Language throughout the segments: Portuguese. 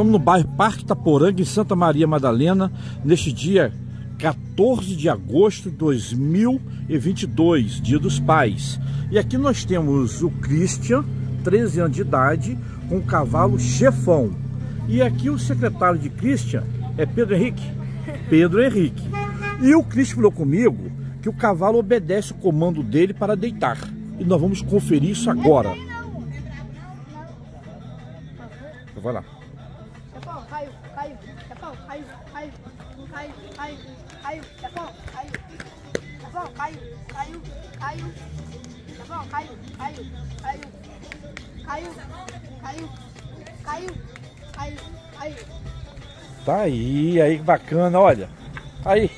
estamos no bairro Parque Taporanga, em Santa Maria Madalena, neste dia 14 de agosto de 2022, Dia dos Pais. E aqui nós temos o Christian, 13 anos de idade, com o cavalo chefão. E aqui o secretário de Christian é Pedro Henrique. Pedro Henrique. E o Christian falou comigo que o cavalo obedece o comando dele para deitar. E nós vamos conferir isso agora. Vai lá. Chefão, caiu, caiu. Chefão, caiu, caiu. Caiu, caiu, caiu. Chefão, caiu. Chefão, caiu, caiu, caiu. Chefão, caiu, caiu, caiu. Caiu, caiu, caiu, caiu, caiu. Tá aí, aí que bacana, olha. Aí,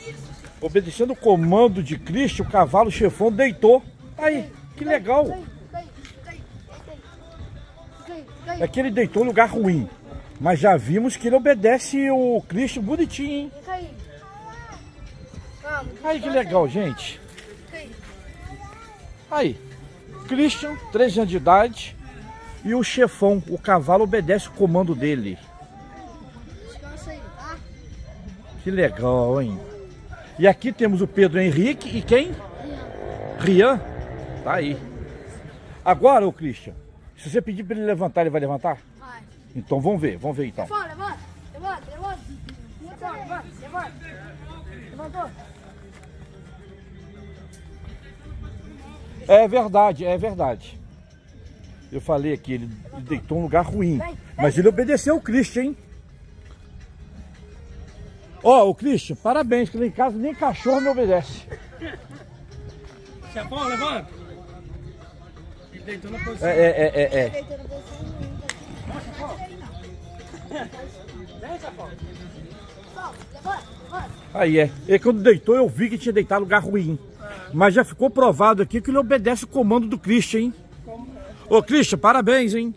obedecendo o comando de Cristo, o cavalo chefão deitou. Aí, que legal. É que ele deitou em lugar ruim. Mas já vimos que ele obedece o Cristo bonitinho, hein? Aí que legal, gente. Aí, Christian, 13 anos de idade. E o chefão, o cavalo, obedece o comando dele. Tá? Que legal, hein? E aqui temos o Pedro Henrique e quem? Rian. Tá aí. Agora, o Christian, se você pedir para ele levantar, ele vai levantar? Então vamos ver, vamos ver então. Chefão, levanta, levanta, levanta. Chefão, levanta, levanta. Levantou? É verdade, é verdade. Eu falei aqui, ele deitou um lugar ruim. Mas ele obedeceu o Christian, hein? Ó, o Christian, parabéns, que lá em casa nem cachorro me obedece. Chefão, levanta. Ele deitou na posição. É, é, é, é, Aí é. E quando deitou, eu vi que tinha deitado em lugar ruim. Mas já ficou provado aqui que ele obedece o comando do Christian, hein? Ô, Christian, parabéns, hein?